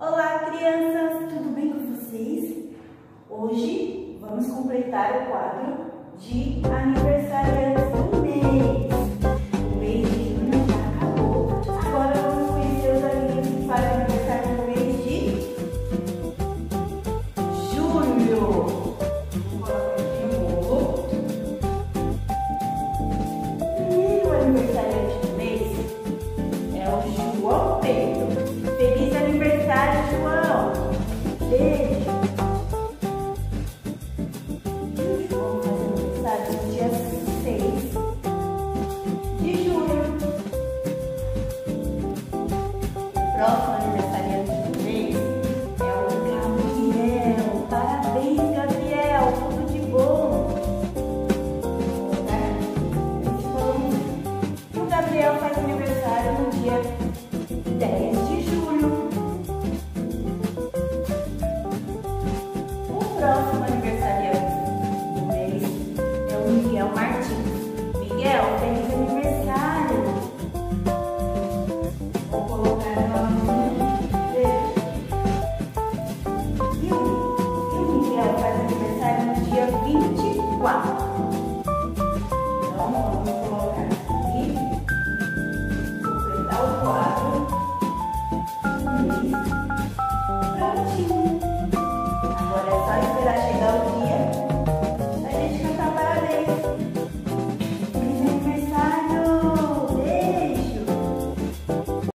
Olá, crianças! Tudo bem com vocês? Hoje vamos completar o quadro de aniversariantes Gabriel faz aniversário no dia Miguel Martins. Miguel, feliz aniversário! Vou colocar ela no E o Miguel faz aniversário no dia 24. Então, vamos colocar aqui. Completar o quadro. Prontinho!